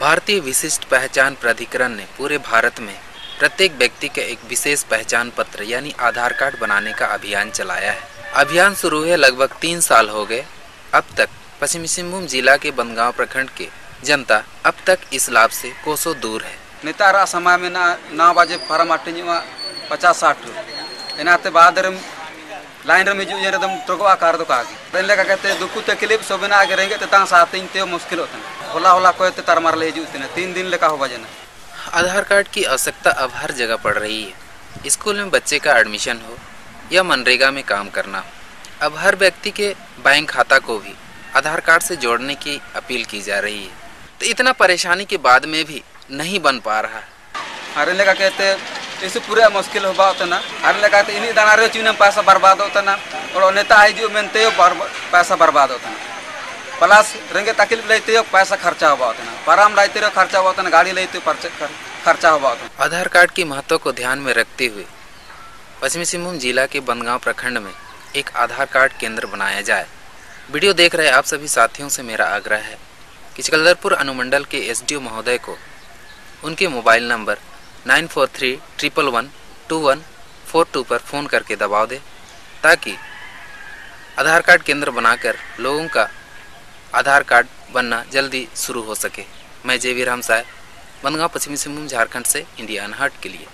भारतीय विशिष्ट पहचान प्राधिकरण ने पूरे भारत में प्रत्येक व्यक्ति का एक विशेष पहचान पत्र यानी आधार कार्ड बनाने का अभियान चलाया है। अभियान शुरू हुए लगभग तीन साल हो गए। अब तक पश्चिमी सिंहभूम जिला के बंदगांव प्रखंड के जनता अब तक इस लाभ से कोसों दूर है। नेतारा समय में ना नौ बजे फार्म अटेंजुआ पचास साठ। एनाते बाद लाइन रे मिजु जेरे दम ट्रगवा कार दो कागी। देन लेका कहते दुकु ते क्लिप सोबेना आगे रहेंगे ते तां सातिन ते मुश्किल होता होला होला कोई ते तार मार ले हिजु तने तीन दिन लेका हो बजना आधार कार्ड की आवश्यकता अब हर जगह पड़ रही है। स्कूल में बच्चे का एडमिशन हो या मनरेगा में काम करना हो अब हर व्यक्ति के बैंक खाता को भी आधार कार्ड से जोड़ने की अपील की जा रही है। तो इतना परेशानी के बाद में भी नहीं बन पा रहा। अरे लेका कहते इसे पूरा मुश्किल हो बात ना अरे लेका इन्हीं दाना रे चुने पैसा बर्बाद होता और नेता हिजु मेनते पैसा बर्बाद होता प्लस रेंगे तकलीफ़ लेते पैसा खर्चा हो बात ना पराम लाइते खर्चा होता गाड़ी लेते खर्चा हो आधार कार्ड की महत्व को ध्यान में रखते हुए पश्चिमी सिंहभूम जिला के बंदगांव प्रखंड में एक आधार कार्ड केंद्र बनाया जाए वीडियो देख रहे आप सभी साथियों से मेरा आग्रह है कि चिकलदरपुर अनुमंडल के एसडीओ महोदय को उनके mobile number nine four three triple one two one four two पर फ़ोन करके दबाव दें ताकि आधार कार्ड केंद्र बनाकर लोगों का आधार कार्ड बनना जल्दी शुरू हो सके मैं जेवीर हमसाय बंदगांव पश्चिमी सिंहभूम झारखंड से इंडिया अनहट के लिए